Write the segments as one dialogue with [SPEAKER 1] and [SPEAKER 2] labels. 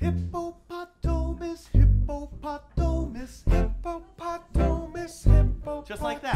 [SPEAKER 1] Hippopotamus, hippopotamus, hippopotamus, hippopotamus.
[SPEAKER 2] Just like that.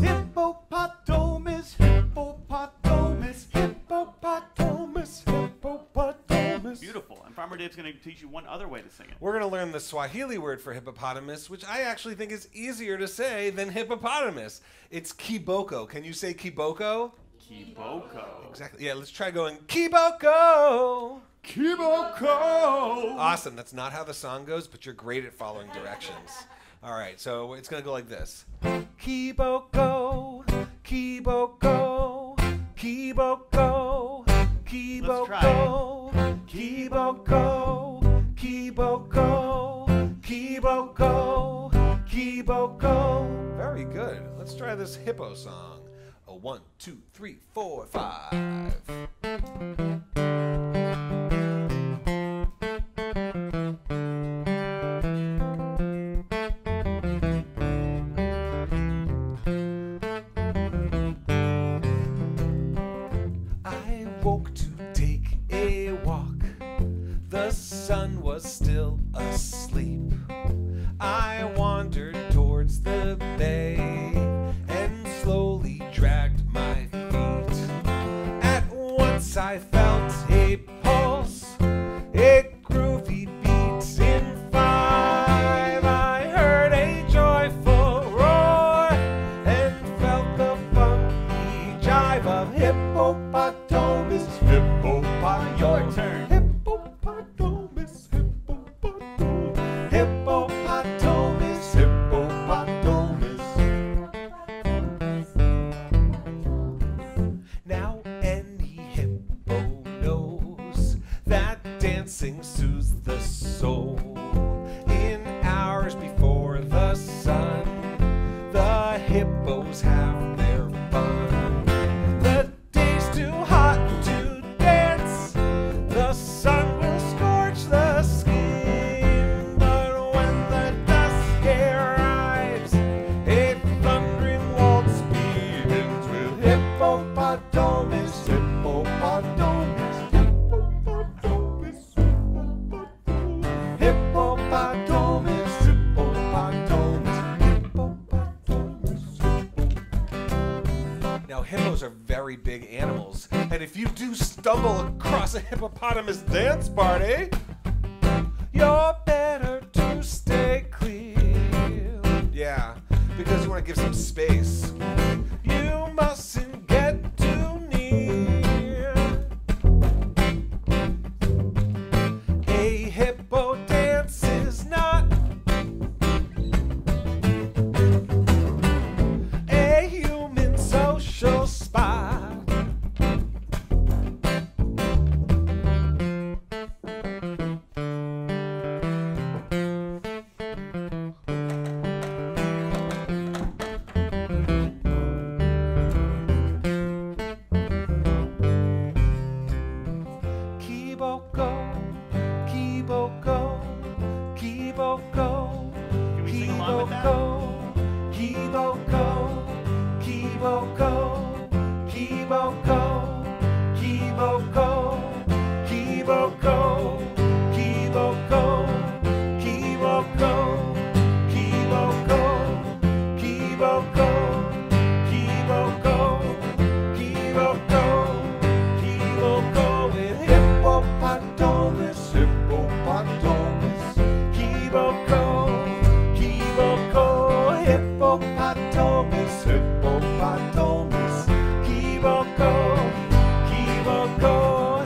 [SPEAKER 1] Hippopotamus, hippopotamus, hippopotamus, hippopotamus.
[SPEAKER 2] Beautiful. And Farmer Dave's going to teach you one other way to sing it.
[SPEAKER 3] We're going to learn the Swahili word for hippopotamus, which I actually think is easier to say than hippopotamus. It's kiboko. Can you say kiboko?
[SPEAKER 2] Kiboko.
[SPEAKER 3] Exactly. Yeah, let's try going kiboko.
[SPEAKER 1] Kiboko.
[SPEAKER 3] Awesome. That's not how the song goes, but you're great at following directions. All right, so it's going to go like this. Kiboko, kiboko, kiboko, kiboko, kiboko, kiboko, kiboko, kiboko. Very good. Let's try this hippo song. A one, two, three, four, five. I woke to take a walk. The sun was still asleep. I felt a dancing soothes the soul. In hours before the sun, the hippos have very big animals, and if you do stumble across a hippopotamus dance party, you're better to stay clear. Yeah, because you want to give some space. You mustn't Kiboko,
[SPEAKER 2] Can we sing along with that?
[SPEAKER 3] Kiboko, Kiboko, Kiboko, Kiboko, hippopotamus, hippopotamus, kiboko, kiboko,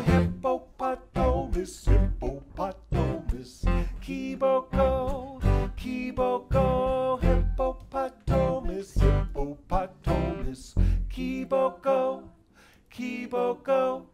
[SPEAKER 3] hippopotamus, hippopotamus, kiboko, Kiroko, hippopotamus, hippopotamus, Kiboko, Kiboko.